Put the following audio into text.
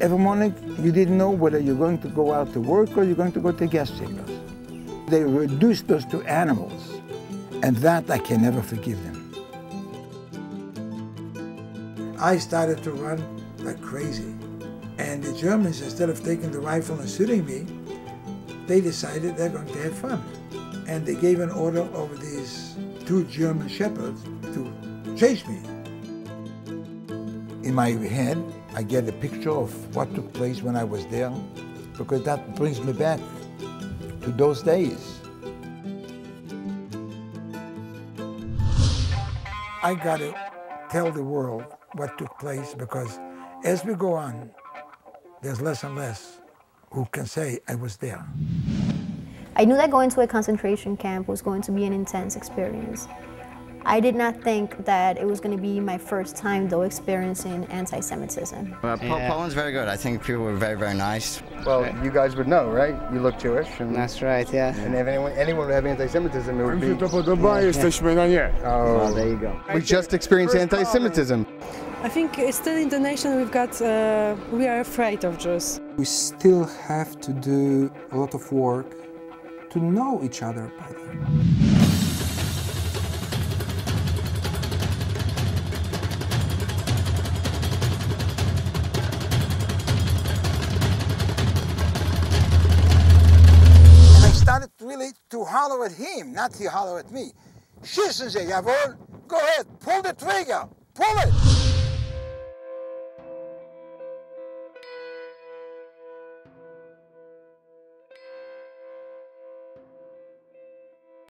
Every morning, you didn't know whether you're going to go out to work or you're going to go to gas chambers. They reduced us to animals, and that I can never forgive them. I started to run like crazy. And the Germans, instead of taking the rifle and shooting me, they decided they're going to have fun. And they gave an order over these two German shepherds to chase me. In my head, I get a picture of what took place when I was there, because that brings me back to those days. I got to tell the world what took place because as we go on, there's less and less who can say I was there. I knew that going to a concentration camp was going to be an intense experience. I did not think that it was going to be my first time, though, experiencing anti-Semitism. Well, yeah. Poland's very good. I think people were very, very nice. Well, you guys would know, right? You look Jewish. And, That's right, yeah. And if anyone, anyone would have anti-Semitism, it would be... Yeah. Oh, well, there you go. We just experienced anti-Semitism. I think still in the nation we've got, uh, we are afraid of Jews. We still have to do a lot of work to know each other better. Really to holler at him, not to holler at me. Schießen Sie, go ahead, pull the trigger, pull it.